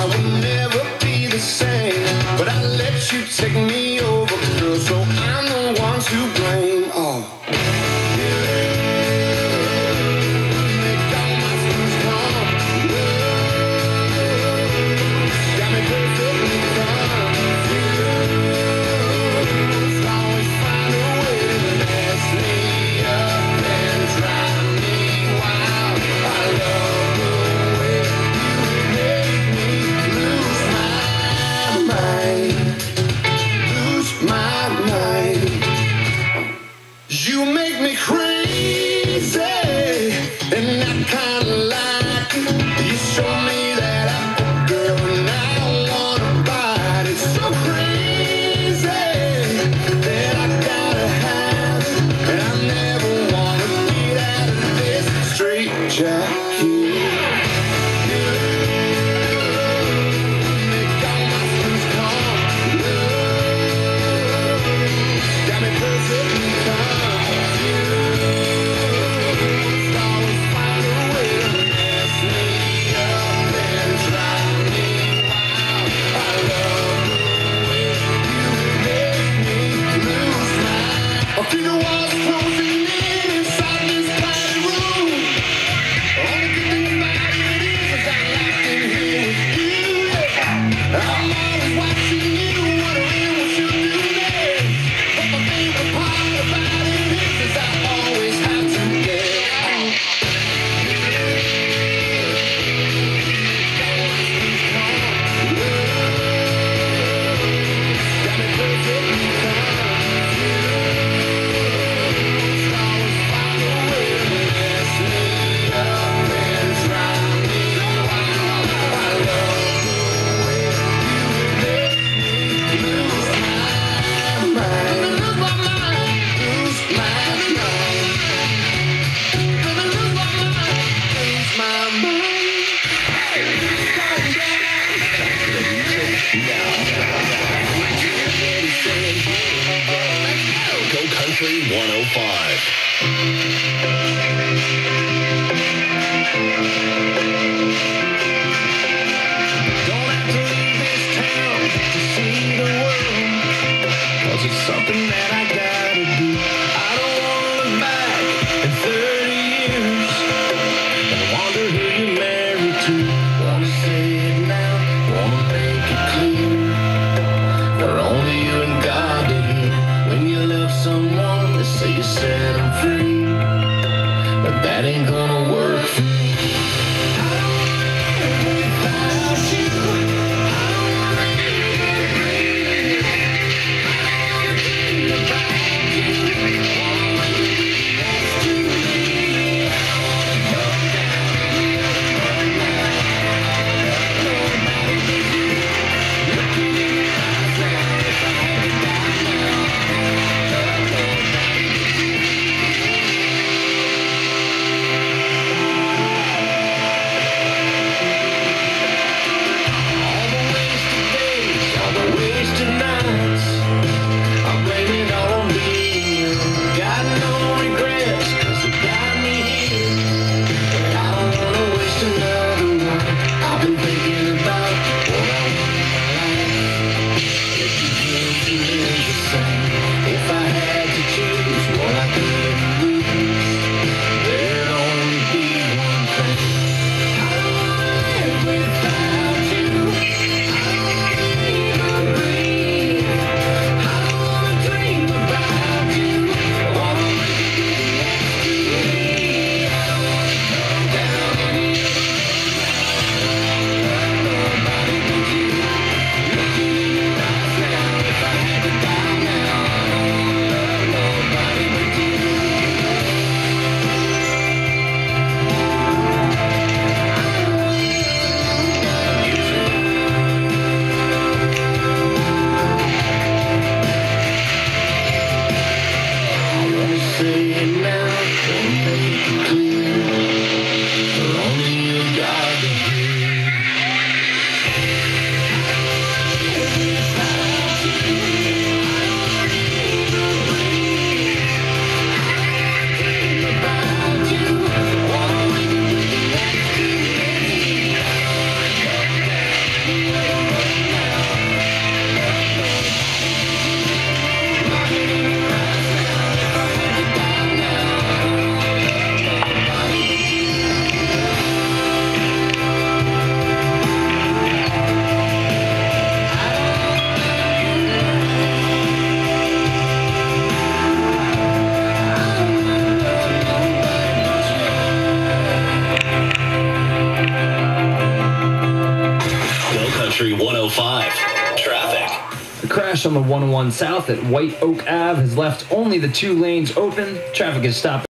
I will never be the same. Yeah. Country 105. Country 105. Traffic. The crash on the 101 South at White Oak Ave has left only the two lanes open. Traffic is stopped.